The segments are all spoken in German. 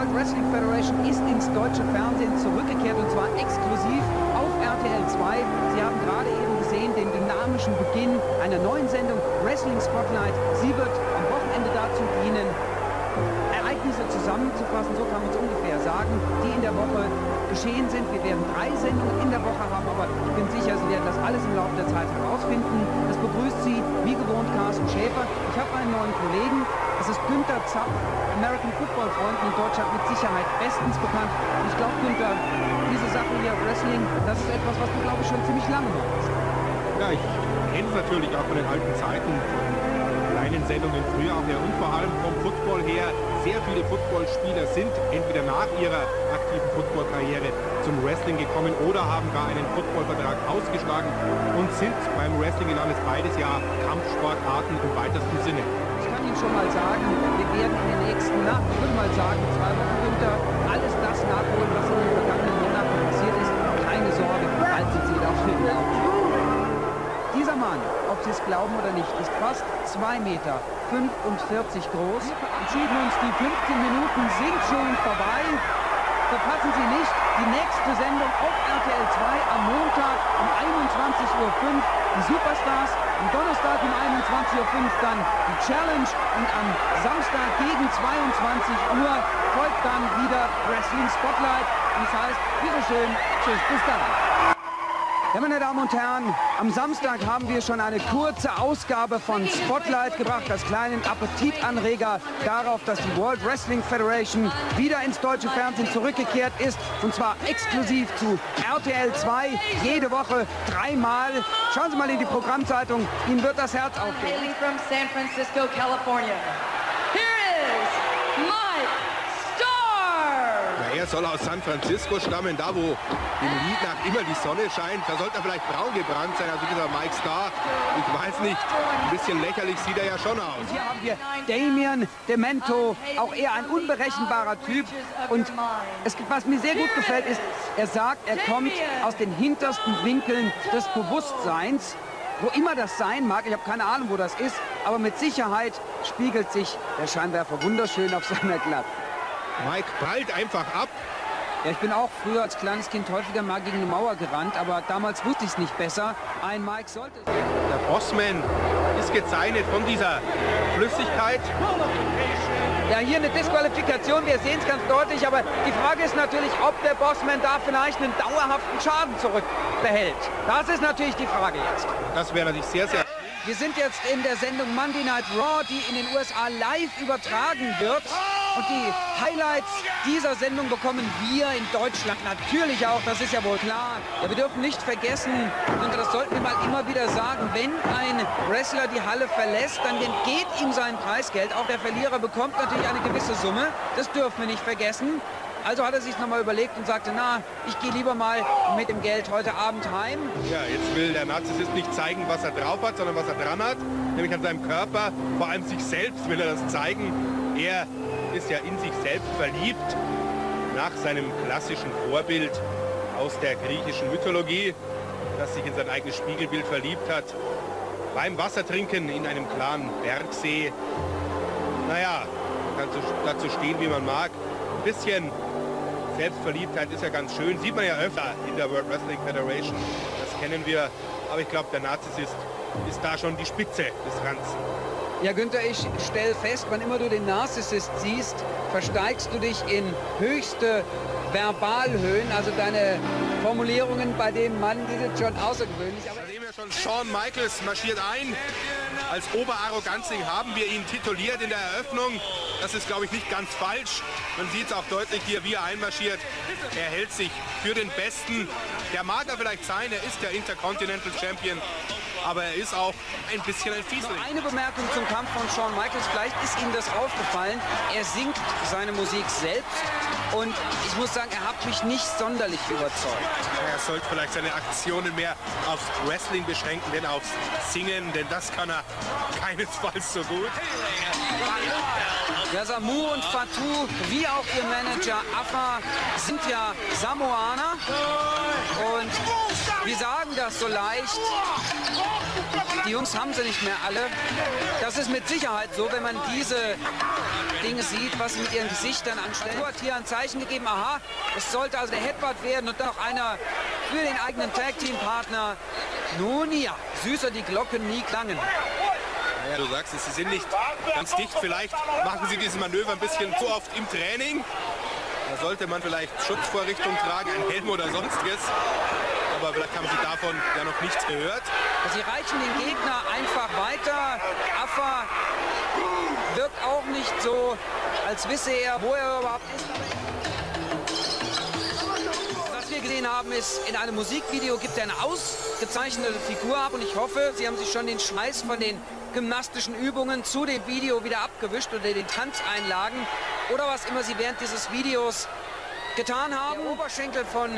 World Wrestling Federation ist ins deutsche Fernsehen zurückgekehrt und zwar exklusiv auf RTL 2. Sie haben gerade eben gesehen den dynamischen Beginn einer neuen Sendung Wrestling Spotlight. Sie wird am Wochenende dazu dienen, Ereignisse zusammenzufassen, so kann man es ungefähr sagen, die in der Woche geschehen sind. Wir werden drei Sendungen in der Woche haben, aber ich bin sicher, Sie werden das alles im Laufe der Zeit herausfinden. Das begrüßt Sie, wie gewohnt, Carsten Schäfer. Ich habe einen neuen Kollegen, das ist Günther Zapp, American Football Freunden in Deutschland mit Sicherheit bestens bekannt. Ich glaube, Günther, diese Sache hier, Wrestling, das ist etwas, was du, glaube ich, schon ziemlich lange machst. Ja, ich kenne es natürlich auch von den alten Zeiten, kleinen Sendungen früher auch her und vor allem vom Football her. Sehr viele Footballspieler sind entweder nach ihrer aktiven Footballkarriere zum Wrestling gekommen oder haben gar einen Footballvertrag ausgeschlagen und sind beim Wrestling gelandet. Beides ja Kampfsportarten im weitesten Sinne. Schon mal sagen, wir werden in den nächsten, na, ich würde mal sagen, zwei Wochen runter alles das nachholen, was in den vergangenen Monaten passiert ist. Keine Sorge, halten Sie doch fit. Dieser Mann, ob Sie es glauben oder nicht, ist fast 2 Meter 45 groß. Entschieden uns, die 15 Minuten sind schon vorbei. Verpassen Sie nicht die nächste Sendung auf RTL 2 am Montag um 21.05 Uhr. Die Superstars, am Donnerstag um 21.05 Uhr dann die Challenge und am Samstag gegen 22 Uhr folgt dann wieder Wrestling Spotlight. Das heißt, bitteschön, tschüss, bis dann. Ja, meine Damen und Herren, am Samstag haben wir schon eine kurze Ausgabe von Spotlight gebracht, als kleinen Appetitanreger darauf, dass die World Wrestling Federation wieder ins deutsche Fernsehen zurückgekehrt ist. Und zwar exklusiv zu RTL 2, jede Woche dreimal. Schauen Sie mal in die Programmzeitung, Ihnen wird das Herz aufgehen. from San Francisco, California. Here is Mike Starr. Er soll aus San Francisco stammen, da wo im Lied nach immer die Sonne scheint. Da sollte er vielleicht braun gebrannt sein, also dieser Mike Starr. Ich weiß nicht, ein bisschen lächerlich sieht er ja schon aus. Hier haben wir Damien Demento, auch er ein unberechenbarer Typ. Und es, was mir sehr gut gefällt, ist, er sagt, er kommt aus den hintersten Winkeln des Bewusstseins. Wo immer das sein mag, ich habe keine Ahnung, wo das ist, aber mit Sicherheit spiegelt sich der Scheinwerfer wunderschön auf seiner Glatt. Mike prallt einfach ab. Ja, ich bin auch früher als kleines Kind häufiger mal gegen eine Mauer gerannt, aber damals wusste ich es nicht besser. Ein Mike sollte. Der Bossman ist gezeichnet von dieser Flüssigkeit. Ja, hier eine Disqualifikation, wir sehen es ganz deutlich, aber die Frage ist natürlich, ob der Bossman da vielleicht einen dauerhaften Schaden zurückbehält. Das ist natürlich die Frage jetzt. Das wäre natürlich sehr, sehr... Wir sind jetzt in der Sendung Monday Night Raw, die in den USA live übertragen wird. Und die Highlights dieser Sendung bekommen wir in Deutschland natürlich auch, das ist ja wohl klar. Ja, wir dürfen nicht vergessen, und das sollten wir mal immer wieder sagen, wenn ein Wrestler die Halle verlässt, dann geht ihm sein Preisgeld. Auch der Verlierer bekommt natürlich eine gewisse Summe, das dürfen wir nicht vergessen. Also hat er sich nochmal überlegt und sagte, na, ich gehe lieber mal mit dem Geld heute Abend heim. Ja, jetzt will der Narzissist nicht zeigen, was er drauf hat, sondern was er dran hat. Nämlich an seinem Körper, vor allem sich selbst will er das zeigen. Er ist ja in sich selbst verliebt, nach seinem klassischen Vorbild aus der griechischen Mythologie, das sich in sein eigenes Spiegelbild verliebt hat. Beim Wassertrinken in einem klaren Bergsee. Naja, kann dazu stehen, wie man mag. Ein bisschen Selbstverliebtheit ist ja ganz schön. Sieht man ja öfter in der World Wrestling Federation. Das kennen wir. Aber ich glaube, der Narzissist ist da schon die Spitze des Ganzen. Ja, Günther, ich stelle fest, wann immer du den Narzissist siehst, versteigst du dich in höchste Verbalhöhen. Also deine Formulierungen bei dem Mann, die sind schon außergewöhnlich. Da sehen wir schon, Shawn Michaels marschiert ein. Als Oberarroganzing haben wir ihn tituliert in der Eröffnung. Das ist, glaube ich, nicht ganz falsch. Man sieht es auch deutlich hier, wie er einmarschiert. Er hält sich für den Besten. Der mag er vielleicht sein, er ist der Intercontinental Champion. Aber er ist auch ein bisschen ein Fiesling. Noch eine Bemerkung zum Kampf von Shawn Michaels. Vielleicht ist Ihnen das aufgefallen. Er singt seine Musik selbst. Und ich muss sagen, er hat mich nicht sonderlich überzeugt. Er sollte vielleicht seine Aktionen mehr aufs Wrestling beschränken, denn aufs Singen, denn das kann er keinesfalls so gut. Ja, Samu und Fatou, wie auch ihr Manager Afa, sind ja Samoaner. Und wir sagen das so leicht. Die Jungs haben sie nicht mehr alle. Das ist mit Sicherheit so, wenn man diese Dinge sieht, was sie mit ihren Gesichtern anstellen. Hat hier ein Zeichen gegeben, aha, es sollte also der Headbutt werden und dann noch einer für den eigenen Tag-Team-Partner. Nun ja, süßer die Glocken nie klangen. Ja, du sagst es, sie sind nicht ganz dicht. Vielleicht machen sie diese Manöver ein bisschen zu oft im Training. Da sollte man vielleicht Schutzvorrichtungen tragen, ein Helm oder sonstiges. Aber vielleicht haben sie davon ja noch nichts gehört. Sie reichen den Gegner einfach weiter. Affa wirkt auch nicht so, als wisse er, wo er überhaupt ist. Was wir gesehen haben, ist, in einem Musikvideo gibt er eine ausgezeichnete Figur ab und ich hoffe, Sie haben sich schon den Schmeiß von den gymnastischen Übungen zu dem Video wieder abgewischt oder den Tanzeinlagen oder was immer Sie während dieses Videos getan haben. Der Oberschenkel von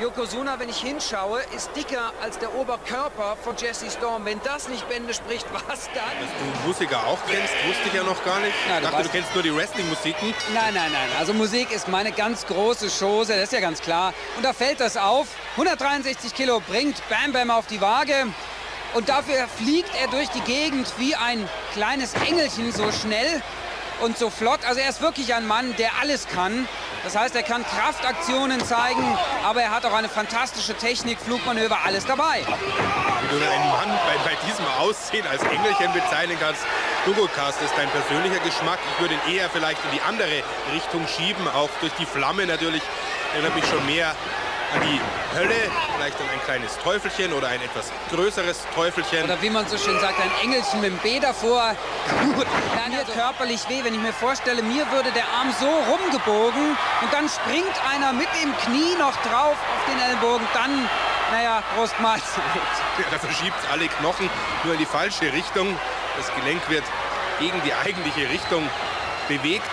Yokozuna, wenn ich hinschaue, ist dicker als der Oberkörper von Jesse Storm. Wenn das nicht Bände spricht, was dann? Dass du Musiker auch kennst, wusste ich ja noch gar nicht. Na, ich dachte, du kennst nur die Wrestling-Musiken. Nein, nein, nein. Also Musik ist meine ganz große Chose, das ist ja ganz klar. Und da fällt das auf. 163 Kilo bringt Bam Bam auf die Waage. Und dafür fliegt er durch die Gegend wie ein kleines Engelchen so schnell und so flott. Also er ist wirklich ein Mann, der alles kann. Das heißt, er kann Kraftaktionen zeigen, aber er hat auch eine fantastische Technik, Flugmanöver, alles dabei. Wie du einen Mann bei, bei diesem Aussehen als Engelchen bezeichnen kannst, Dugocast ist dein persönlicher Geschmack. Ich würde ihn eher vielleicht in die andere Richtung schieben, auch durch die Flamme natürlich. Erinnert mich schon mehr an die Hölle, vielleicht an ein kleines Teufelchen oder ein etwas größeres Teufelchen. Oder wie man so schön sagt, ein Engelchen mit dem B davor. Gut, dann hier körperlich weh, wenn ich mir vorstelle, mir würde der Arm so rumgebogen und dann springt einer mit dem Knie noch drauf auf den Ellbogen, dann, naja, Prost Mahlzeit. Ja, da verschiebt alle Knochen nur in die falsche Richtung. Das Gelenk wird gegen die eigentliche Richtung bewegt.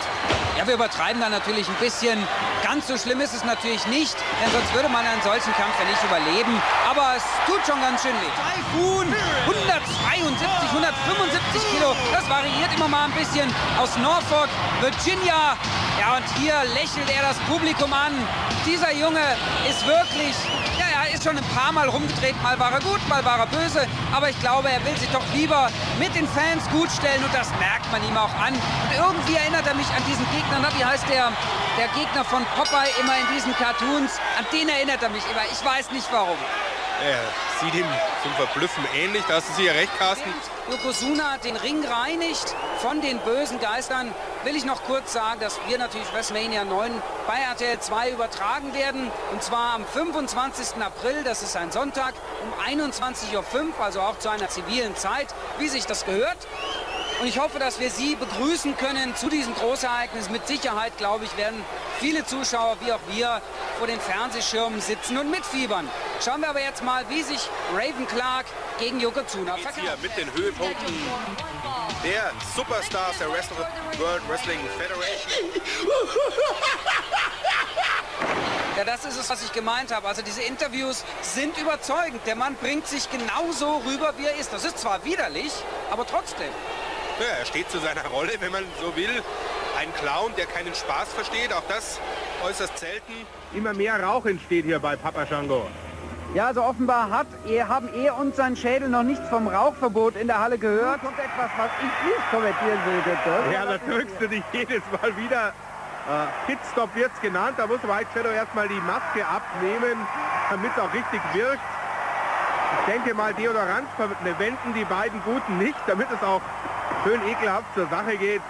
Ja, wir übertreiben da natürlich ein bisschen. Ganz so schlimm ist es natürlich nicht, denn sonst würde man einen solchen Kampf ja nicht überleben. Aber es tut schon ganz schön weh. Typhoon, 172, 175 Kilo. Das variiert immer mal ein bisschen. Aus Norfolk, Virginia. Ja, und hier lächelt er das Publikum an. Dieser Junge ist wirklich ist schon ein paar Mal rumgedreht. Mal war er gut, mal war er böse. Aber ich glaube, er will sich doch lieber mit den Fans gut stellen. Und das merkt man ihm auch an. Und irgendwie erinnert er mich an diesen Gegner. Na, wie heißt der, der Gegner von Popeye immer in diesen Cartoons? An den erinnert er mich immer. Ich weiß nicht warum. Er sieht ihm zum Verblüffen ähnlich. Da hast du sicher recht, Carsten. Yokozuna den Ring reinigt von den bösen Geistern, will ich noch kurz sagen, dass wir natürlich WrestleMania 9 bei RTL 2 übertragen werden. Und zwar am 25. April, das ist ein Sonntag, um 21.05 Uhr, also auch zu einer zivilen Zeit, wie sich das gehört. Und ich hoffe, dass wir Sie begrüßen können zu diesem Großereignis. Mit Sicherheit, glaube ich, werden viele Zuschauer wie auch wir vor den Fernsehschirmen sitzen und mitfiebern. Schauen wir aber jetzt mal, wie sich Raven Clark gegen Yokozuna verkauft. Hier mit den Höhepunkten der Superstars der World Wrestling Federation. Ja, das ist es, was ich gemeint habe. Also diese Interviews sind überzeugend. Der Mann bringt sich genauso rüber, wie er ist. Das ist zwar widerlich, aber trotzdem. Ja, er steht zu seiner Rolle, wenn man so will. Ein Clown, der keinen Spaß versteht, auch das äußerst selten. Immer mehr Rauch entsteht hier bei Papa Shango. Ja, also offenbar hat er, haben er und sein Schädel noch nichts vom Rauchverbot in der Halle gehört. Kommt etwas, was ich nicht kommentieren will, bitte. Ja, da drückst du dich jedes Mal wieder. Äh, Pitstop wird es genannt, da muss White Shadow erstmal die Maske abnehmen, damit es auch richtig wirkt. Ich denke mal, Deodorant verwenden die beiden Guten nicht, damit es auch schön ekelhaft zur Sache geht.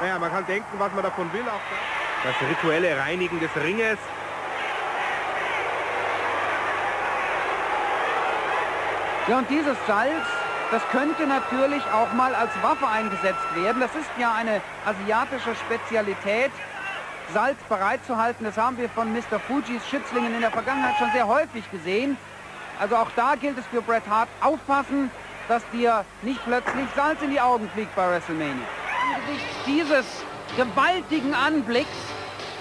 Naja, man kann denken, was man davon will. Auch das rituelle Reinigen des Ringes. Ja, und dieses Salz, das könnte natürlich auch mal als Waffe eingesetzt werden. Das ist ja eine asiatische Spezialität, Salz bereitzuhalten. Das haben wir von Mr. Fujis Schützlingen in der Vergangenheit schon sehr häufig gesehen. Also auch da gilt es für Bret Hart, aufpassen, dass dir nicht plötzlich Salz in die Augen fliegt bei WrestleMania. Angesichts dieses gewaltigen Anblicks.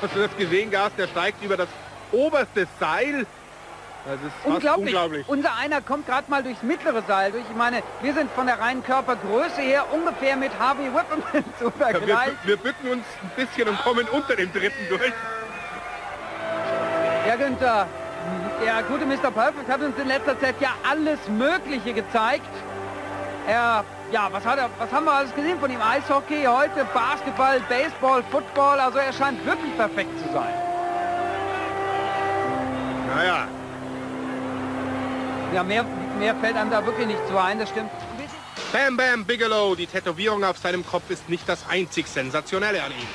Hast du das gesehen, Gas? Der steigt über das oberste Seil. Das ist unglaublich. unglaublich. Unser einer kommt gerade mal durchs mittlere Seil durch. Ich meine, wir sind von der reinen Körpergröße her ungefähr mit Harvey Whippleman zu vergleichen. Ja, wir, wir bücken uns ein bisschen und kommen unter dem dritten durch. Ja, Günther, der gute Mr. Perfect hat uns in letzter Zeit ja alles Mögliche gezeigt. Er, ja, was, hat er, was haben wir alles gesehen von ihm? Eishockey heute, Basketball, Baseball, Football. Also er scheint wirklich perfekt zu sein. Naja. Ja, mehr, mehr fällt einem da wirklich nicht zu ein, das stimmt. Bam Bam Bigelow, die Tätowierung auf seinem Kopf ist nicht das einzig Sensationelle an ihm.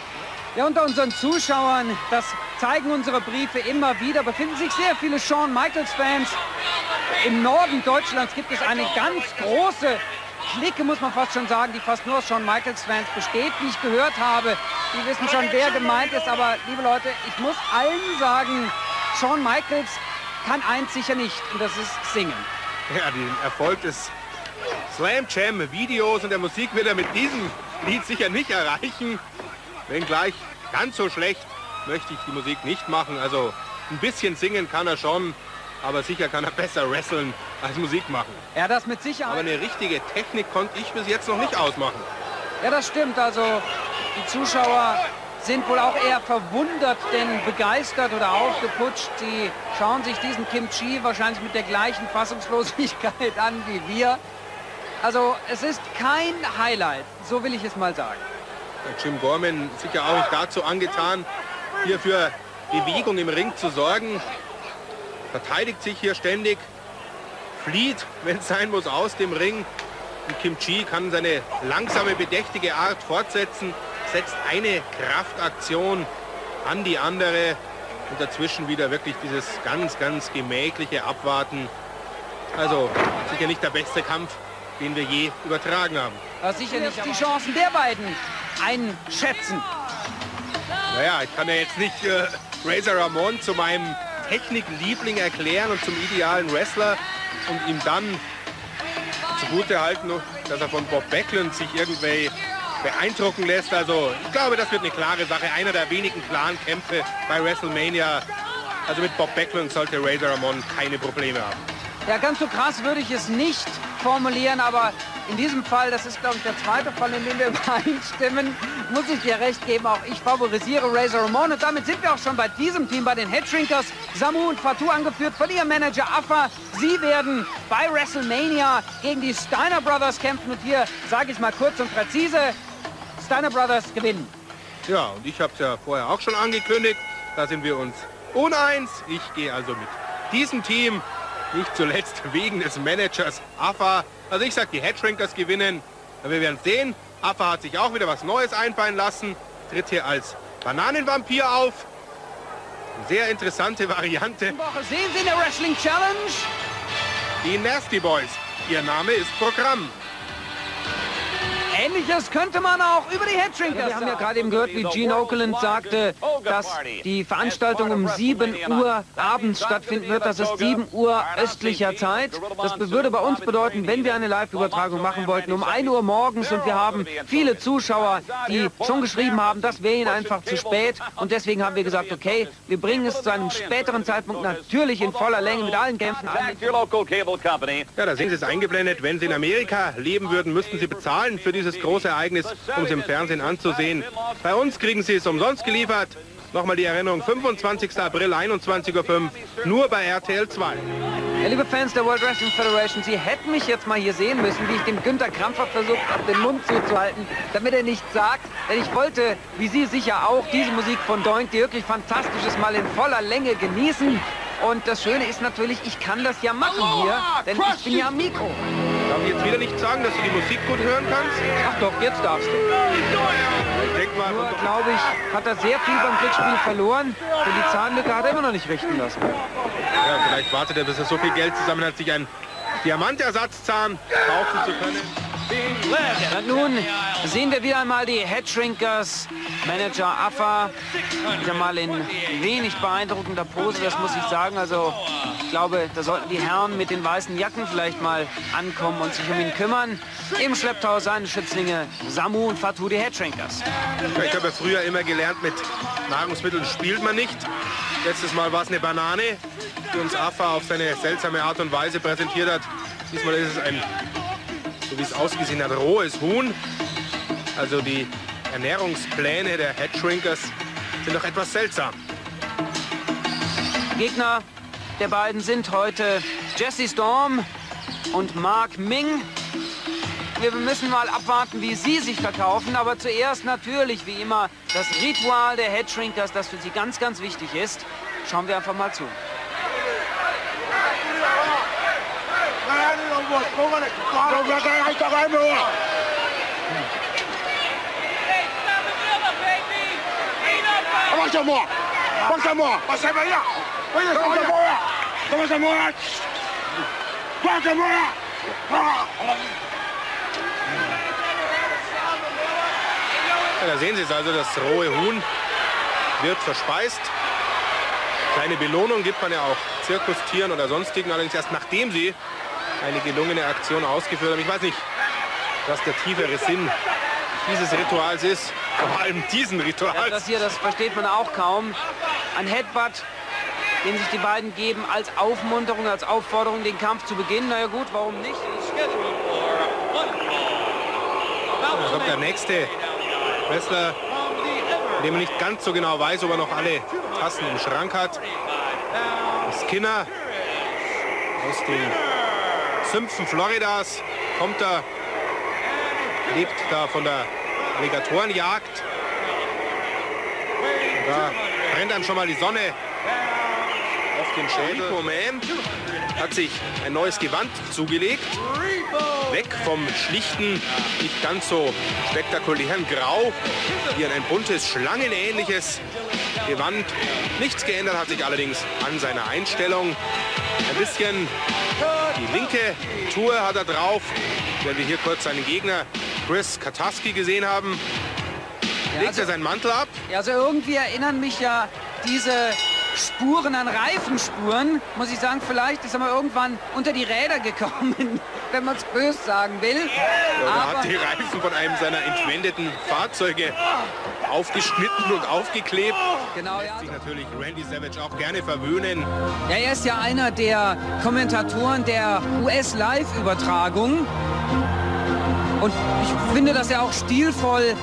Ja, unter unseren Zuschauern, das zeigen unsere Briefe immer wieder, befinden sich sehr viele Shawn Michaels-Fans. Im Norden Deutschlands gibt es eine ganz große Clique, muss man fast schon sagen, die fast nur aus Shawn Michaels-Fans besteht, wie ich gehört habe. Die wissen schon, wer gemeint ist, aber liebe Leute, ich muss allen sagen, Shawn Michaels kann eins sicher nicht, und das ist singen. Ja, den Erfolg des Slam Jam Videos und der Musik wird er mit diesem Lied sicher nicht erreichen. Wenngleich ganz so schlecht möchte ich die Musik nicht machen. Also ein bisschen singen kann er schon, aber sicher kann er besser wresteln als Musik machen. Ja, das mit Sicherheit. Aber eine richtige Technik konnte ich bis jetzt noch nicht ausmachen. Ja, das stimmt. Also die Zuschauer sind wohl auch eher verwundert, denn begeistert oder aufgeputscht. Sie schauen sich diesen Kimchi wahrscheinlich mit der gleichen Fassungslosigkeit an wie wir. Also es ist kein Highlight, so will ich es mal sagen. Jim Gorman sicher auch nicht dazu angetan, hier für Bewegung im Ring zu sorgen. Verteidigt sich hier ständig, flieht, wenn es sein muss, aus dem Ring. Und Kim Chi kann seine langsame, bedächtige Art fortsetzen, setzt eine Kraftaktion an die andere und dazwischen wieder wirklich dieses ganz, ganz gemächliche Abwarten. Also sicher nicht der beste Kampf, den wir je übertragen haben. Aber sicher nicht die Chancen der beiden einschätzen. Naja, ich kann ja jetzt nicht äh, Razor Ramon zu meinem Technikliebling erklären und zum idealen Wrestler und ihm dann zugute halten, dass er von Bob Backlund sich irgendwie beeindrucken lässt. Also ich glaube, das wird eine klare Sache. Einer der wenigen klaren Kämpfe bei WrestleMania. Also mit Bob Backlund sollte Razor Ramon keine Probleme haben. Ja, ganz so krass würde ich es nicht formulieren, aber in diesem Fall, das ist glaube ich der zweite Fall, in dem wir übereinstimmen, muss ich dir recht geben, auch ich favorisiere Razor Ramon und damit sind wir auch schon bei diesem Team, bei den Headshrinkers, Samu und Fatou angeführt von ihrem Manager Affa. Sie werden bei WrestleMania gegen die Steiner Brothers kämpfen und hier sage ich mal kurz und präzise, Steiner Brothers gewinnen. Ja, und ich habe es ja vorher auch schon angekündigt, da sind wir uns uneins. Ich gehe also mit diesem Team nicht zuletzt wegen des Managers Affa. Also ich sage, die Headshrinkers gewinnen. Wir werden sehen. Affa hat sich auch wieder was Neues einfallen lassen. Tritt hier als Bananenvampir auf. Sehr interessante Variante. Sehen Sie in der Wrestling Challenge. Die Nasty Boys. Ihr Name ist Programm. Ähnliches könnte man auch über die Headshrinkers Wir haben ja gerade eben gehört, wie Gene Oakland sagte, dass die Veranstaltung um 7 Uhr abends stattfinden wird. Das ist 7 Uhr östlicher Zeit. Das würde bei uns bedeuten, wenn wir eine Live-Übertragung machen wollten, um 1 Uhr morgens und wir haben viele Zuschauer, die schon geschrieben haben, das wäre ihnen einfach zu spät. Und deswegen haben wir gesagt, okay, wir bringen es zu einem späteren Zeitpunkt natürlich in voller Länge mit allen Kämpfen an. Ja, da sehen Sie es eingeblendet. Wenn Sie in Amerika leben würden, müssten Sie bezahlen. für dieses große Ereignis, um es im Fernsehen anzusehen. Bei uns kriegen Sie es umsonst geliefert. Nochmal die Erinnerung, 25. April, 21.05 Uhr, nur bei RTL 2. Ja, liebe Fans der World Wrestling Federation, Sie hätten mich jetzt mal hier sehen müssen, wie ich dem Günther krampfhaft versucht habe, den Mund zuzuhalten, damit er nichts sagt. Denn ich wollte, wie Sie sicher auch, diese Musik von Doink, die wirklich fantastisch ist, mal in voller Länge genießen. Und das Schöne ist natürlich, ich kann das ja machen hier, denn ich bin ja am Mikro. Darf ich jetzt wieder nicht sagen, dass du die Musik gut hören kannst? Ach doch, jetzt darfst du. Ich denke mal, Nur, glaube ich, hat er sehr viel beim Glücksspiel verloren, denn die Zahnlücke hat er immer noch nicht richten lassen. Ja, vielleicht wartet er, bis er so viel Geld zusammen hat, sich einen Diamantersatzzahn kaufen zu können. Und nun sehen wir wieder einmal die Headshrinkers. Manager Affa wieder mal in wenig beeindruckender Pose, das muss ich sagen. Also ich glaube, da sollten die Herren mit den weißen Jacken vielleicht mal ankommen und sich um ihn kümmern. Im Schlepptau seine Schützlinge Samu und Fatou, die Headshrinkers. Ich habe ja früher immer gelernt, mit Nahrungsmitteln spielt man nicht. Letztes Mal war es eine Banane, die uns Affa auf seine seltsame Art und Weise präsentiert hat. Diesmal ist es ein so wie es ausgesehen hat, rohes Huhn. Also die Ernährungspläne der Headshrinkers sind doch etwas seltsam. Gegner der beiden sind heute Jesse Storm und Mark Ming. Wir müssen mal abwarten, wie Sie sich verkaufen. Aber zuerst natürlich, wie immer, das Ritual der Headshrinkers, das für Sie ganz, ganz wichtig ist. Schauen wir einfach mal zu. Vamos, Vamos, pasa para allá. Oye, ¿cómo se mueve? ¿Cómo se mueve? ¿Cómo se mueve? Ja, da sehen Sie es also, das rohe Huhn wird verspeist. Kleine Belohnung gibt man ja auch Zirkustieren oder sonstigen, allerdings erst nachdem sie eine gelungene Aktion ausgeführt haben. Ich weiß nicht, was der tiefere Sinn dieses Rituals ist. Vor allem diesen Rituals. Ja, das hier, das versteht man auch kaum. Ein Headbutt, den sich die beiden geben als Aufmunterung, als Aufforderung, den Kampf zu beginnen. Na ja gut, warum nicht? Da kommt der nächste Wrestler, dem man nicht ganz so genau weiß, ob er noch alle Tassen im Schrank hat. Skinner aus den Sümpfen Floridas kommt er, lebt da von der Alligatorenjagd. Da brennt einem schon mal die Sonne auf den Schädel. Repo Man hat sich ein neues Gewand zugelegt. Weg vom schlichten, nicht ganz so spektakulären Grau. Hier ein buntes, schlangenähnliches Gewand. Nichts geändert hat sich allerdings an seiner Einstellung. Ein bisschen die linke Tour hat er drauf. Wenn wir hier kurz seinen Gegner Chris Kataski gesehen haben, legt also, er seinen Mantel ab. Ja, also irgendwie erinnern mich ja diese Spuren an Reifenspuren, muss ich sagen, vielleicht ist er mal irgendwann unter die Räder gekommen, wenn man es böse sagen will. Ja, er hat die Reifen von einem seiner entwendeten Fahrzeuge aufgeschnitten und aufgeklebt. Genau, ja. Sich natürlich Randy Savage auch gerne verwöhnen. Ja, er ist ja einer der Kommentatoren der US-Live-Übertragung. Und ich finde, dass er auch stilvoll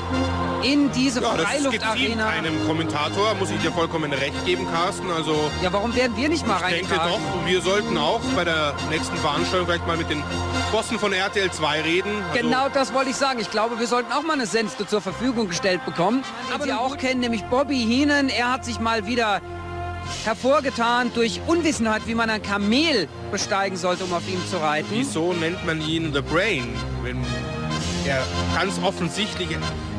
in diese Ja, das Freiluftarena. einem Kommentator, muss ich dir vollkommen recht geben, Carsten. Also Ja, warum werden wir nicht mal ich denke doch, wir sollten auch bei der nächsten Veranstaltung vielleicht mal mit den Bossen von RTL 2 reden. Also, Genau das wollte ich sagen. Ich glaube, wir sollten auch mal eine Senste zur Verfügung gestellt bekommen. Aber Sie auch kennen, nämlich Bobby Heenan. Er hat sich mal wieder hervorgetan durch Unwissenheit, wie man ein Kamel besteigen sollte, um auf ihm zu reiten. Wieso nennt man ihn The Brain, wenn er ganz offensichtlich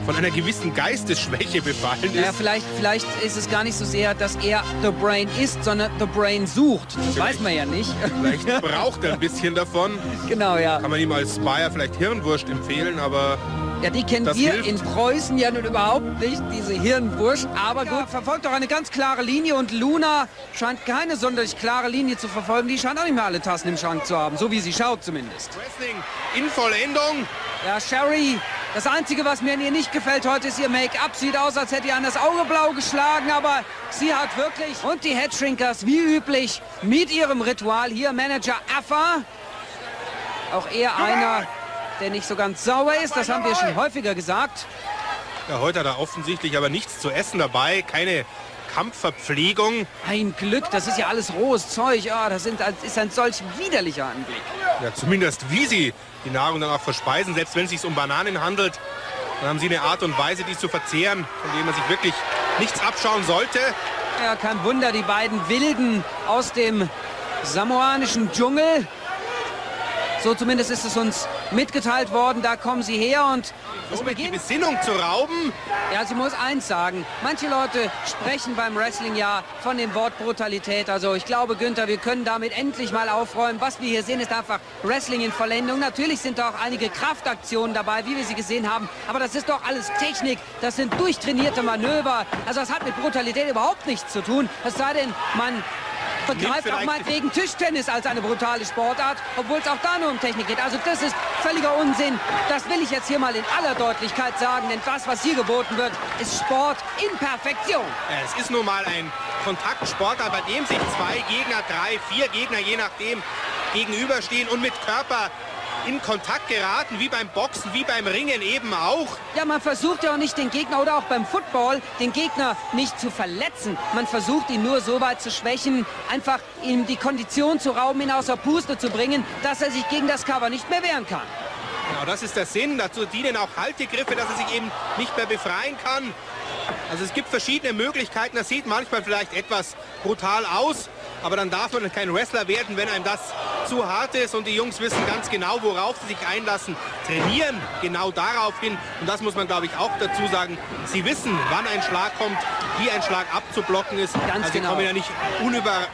von einer gewissen Geistesschwäche befallen ist? Naja, vielleicht, vielleicht ist es gar nicht so sehr, dass er The Brain ist, sondern The Brain sucht. Das weiß man ja nicht. Vielleicht braucht er ein bisschen davon. genau, ja. Kann man ihm als Bayer vielleicht Hirnwurst empfehlen, aber Ja, die kennen Das wir hilft. in Preußen ja nun überhaupt nicht, diese Hirnwurst. Aber gut, verfolgt doch eine ganz klare Linie und Luna scheint keine sonderlich klare Linie zu verfolgen. Die scheint auch nicht mehr alle Tassen im Schrank zu haben, so wie sie schaut zumindest. Wrestling in Vollendung. Ja, Sherry, das Einzige, was mir an ihr nicht gefällt heute, ist ihr Make-up. Sieht aus, als hätte ihr an das Auge blau geschlagen, aber sie hat wirklich... Und die Headshrinkers, wie üblich, mit ihrem Ritual. Hier Manager Affa. Auch er einer, der nicht so ganz sauer ist. Das haben wir schon häufiger gesagt. Ja, heute hat er offensichtlich aber nichts zu essen dabei, keine Kampfverpflegung. Ein Glück, das ist ja alles rohes Zeug. Ah, das sind, ist ein solch widerlicher Anblick. Ja, zumindest wie sie die Nahrung dann auch verspeisen, selbst wenn es sich um Bananen handelt, dann haben sie eine Art und Weise, die zu verzehren, von denen man sich wirklich nichts abschauen sollte. Ja, kein Wunder, die beiden Wilden aus dem samoanischen Dschungel. So zumindest ist es uns mitgeteilt worden. Da kommen sie her und es Somit die beginnt. Besinnung zu rauben. Ja, sie muss eins sagen. Manche Leute sprechen beim Wrestling ja von dem Wort Brutalität. Also ich glaube, Günther, wir können damit endlich mal aufräumen. Was wir hier sehen, ist einfach Wrestling in Vollendung. Natürlich sind da auch einige Kraftaktionen dabei, wie wir sie gesehen haben. Aber das ist doch alles Technik. Das sind durchtrainierte Manöver. Also das hat mit Brutalität überhaupt nichts zu tun. Es sei denn, man begreift auch mal wegen Tischtennis als eine brutale Sportart, obwohl es auch da nur um Technik geht. Also das ist völliger Unsinn. Das will ich jetzt hier mal in aller Deutlichkeit sagen, denn das, was hier geboten wird, ist Sport in Perfektion. Es ist nun mal ein Kontaktsportler, bei dem sich zwei Gegner, drei, vier Gegner, je nachdem, gegenüberstehen und mit Körper in Kontakt geraten, wie beim Boxen, wie beim Ringen eben auch. Ja, man versucht ja auch nicht den Gegner oder auch beim Football den Gegner nicht zu verletzen. Man versucht ihn nur so weit zu schwächen, einfach ihm die Kondition zu rauben, ihn außer Puste zu bringen, dass er sich gegen das Cover nicht mehr wehren kann. Genau, das ist der Sinn. Dazu dienen auch Haltegriffe, dass er sich eben nicht mehr befreien kann. Also es gibt verschiedene Möglichkeiten. Das sieht manchmal vielleicht etwas brutal aus, aber dann darf man kein Wrestler werden, wenn einem das zu hart ist. Und die Jungs wissen ganz genau, worauf sie sich einlassen. Trainieren genau darauf hin. Und das muss man, glaube ich, auch dazu sagen. Sie wissen, wann ein Schlag kommt, wie ein Schlag abzublocken ist. Ganz also genau. kommen ja nicht unüber,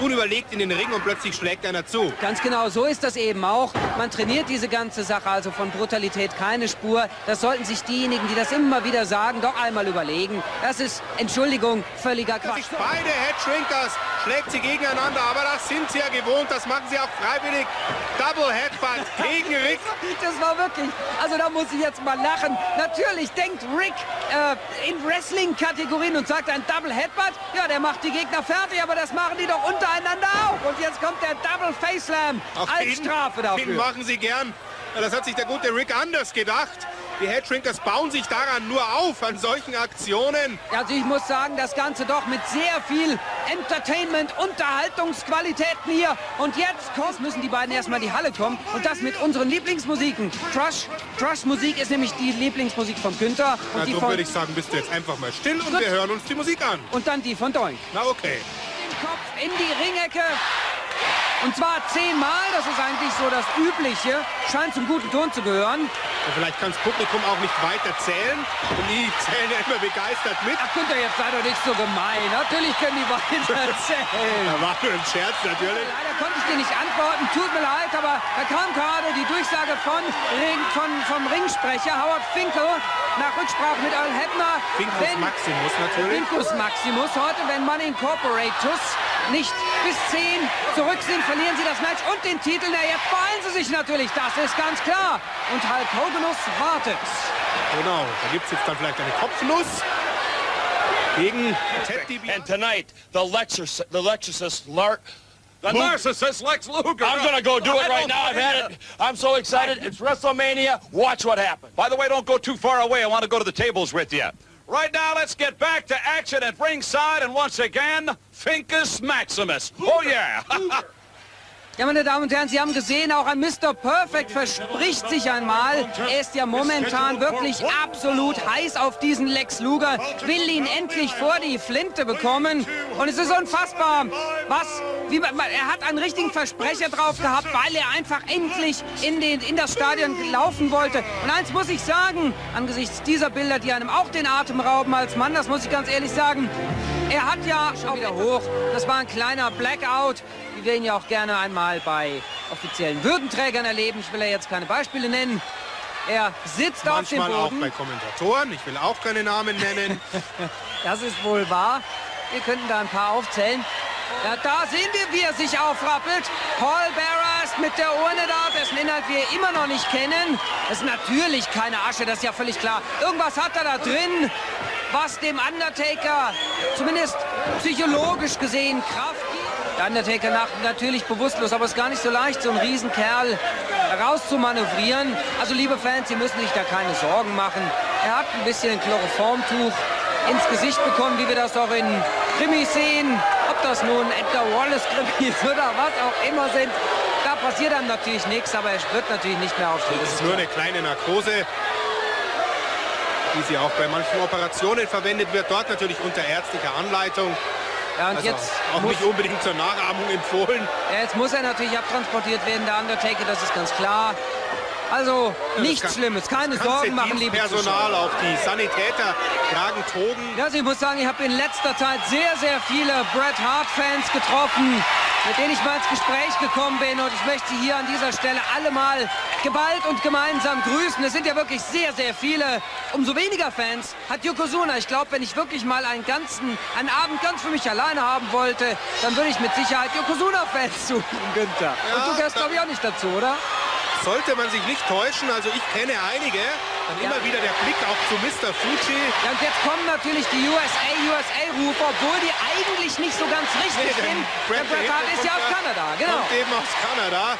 unüberlegt in den Ring und plötzlich schlägt einer zu. Ganz genau, so ist das eben auch. Man trainiert diese ganze Sache, also von Brutalität keine Spur. Das sollten sich diejenigen, die das immer wieder sagen, doch einmal überlegen. Das ist, Entschuldigung, völliger Quatsch. Beide Headshrinkers schlägt sie gegeneinander, aber das sind sie ja gewohnt, das machen sie auch freiwillig. Double Headbutt gegen Rick. Das war wirklich, also da muss ich jetzt mal lachen. Natürlich denkt Rick äh, in Wrestling-Kategorien und sagt ein Double Headbutt. Ja, der macht die Gegner fertig, aber das machen die doch untereinander auch. Und jetzt kommt der Double Face Slam als den- Strafe Den dafür. machen sie gern. Das hat sich der gute Rick anders gedacht. Die Headshrinkers bauen sich daran nur auf, an solchen Aktionen. Also ich muss sagen, das Ganze doch mit sehr viel Entertainment, Unterhaltungsqualitäten hier. Und jetzt kommt, müssen die beiden erstmal in die Halle kommen. Und das mit unseren Lieblingsmusiken. Trash, Trash-Musik ist nämlich die Lieblingsmusik von Günther. Und, Na, die von, würde ich sagen, bist du jetzt einfach mal still und Gut. wir hören uns die Musik an. und dann die von Doink. Na okay. Den Kopf in die Ringecke. Und zwar zehnmal, das ist eigentlich so das Übliche. Scheint zum guten Ton zu gehören. Und vielleicht kann das Publikum auch nicht weiter zählen. Und die zählen ja immer begeistert mit. Ach Günther, jetzt sei doch nicht so gemein. Natürlich können die weiter erzählen. Da war nur ein Scherz natürlich. Leider konnte ich dir nicht antworten, tut mir leid, aber da kam gerade die Durchsage von, Ring, von vom Ringsprecher Howard Finkel nach Rücksprache mit Earl Hebner. Finkus Maximus natürlich. Finkus Maximus heute, wenn man Incorporatus nicht bis 10 zurück sind, verlieren sie das Match und den Titel. Na, jetzt beeilen sie sich natürlich, das ist ganz klar. Und Hulk Hoganus wartet. Genau, da gibt es jetzt dann vielleicht eine Kopfnuss gegen Ted DiBiase. And tonight, the Lexus, the Lexus Lark. The narcissist Lex Luger. I'm gonna go do it right now. I've had it. I'm so excited. It's WrestleMania. Watch what happens. By the way, don't go too far away. I want to go to the tables with you. Right now, let's get back to action at ringside, and once again, Finkus Maximus. Oh, yeah. Ja, meine Damen und Herren, Sie haben gesehen, auch ein Mr. Perfect verspricht sich einmal. Er ist ja momentan wirklich absolut heiß auf diesen Lex Luger, will ihn endlich vor die Flinte bekommen. Und es ist unfassbar, was, wie er hat einen richtigen Versprecher drauf gehabt, weil er einfach endlich in, den, in das Stadion laufen wollte. Und eins muss ich sagen, angesichts dieser Bilder, die einem auch den Atem rauben als Mann, das muss ich ganz ehrlich sagen, er hat ja schon wieder hoch. Das war ein kleiner Blackout, wie wir ihn ja auch gerne einmal bei offiziellen Würdenträgern erleben. Ich will ja jetzt keine Beispiele nennen. Er sitzt auf dem Manchmal auch Boden. bei Kommentatoren. Ich will auch keine Namen nennen. Das ist wohl wahr. Wir könnten da ein paar aufzählen. Ja, da sehen wir, wie er sich aufrappelt. Paul Bearer ist mit der Urne da, dessen Inhalt wir immer noch nicht kennen. Das ist natürlich keine Asche, das ist ja völlig klar. Irgendwas hat er da drin, was dem Undertaker zumindest psychologisch gesehen Kraft Undertaker nach, natürlich bewusstlos, aber es ist gar nicht so leicht, so einen Riesenkerl rauszumanövrieren. Also liebe Fans, Sie müssen sich da keine Sorgen machen. Er hat ein bisschen ein Chloroformtuch ins Gesicht bekommen, wie wir das auch in Krimis sehen. Ob das nun Edgar Wallace Krimis oder was auch immer sind. Da passiert einem natürlich nichts, aber er wird natürlich nicht mehr aufstehen. Das ist nur eine kleine Narkose, wie sie auch bei manchen Operationen verwendet wird. Dort natürlich unter ärztlicher Anleitung. Ja, und Also jetzt auch muss, nicht unbedingt zur Nachahmung empfohlen. ja, jetzt muss er natürlich abtransportiert werden, der Undertaker, das ist ganz klar. Also nichts Das Schlimmes, keine Sorgen machen, liebe Zuschauer. Personal, auch die Sanitäter tragen Togen. Ja, also ich muss sagen, ich habe in letzter Zeit sehr, sehr viele Bret Hart-Fans getroffen, mit denen ich mal ins Gespräch gekommen bin. Und ich möchte hier an dieser Stelle alle mal geballt und gemeinsam grüßen. Es sind ja wirklich sehr, sehr viele. Umso weniger Fans hat Yokozuna. Ich glaube, wenn ich wirklich mal einen ganzen, einen Abend ganz für mich alleine haben wollte, dann würde ich mit Sicherheit Yokozuna-Fans suchen, Günther. und du gehörst, glaube ich, auch nicht dazu, oder? Sollte man sich nicht täuschen, also ich kenne einige, dann immer wieder der Blick auch zu Mr. Fuji. Ja, und jetzt kommen natürlich die USA, USA-Rufe, obwohl die eigentlich nicht so ganz richtig Nee, sind. Der Bret Hart ist ja aus Kanada, genau. Kommt eben aus Kanada.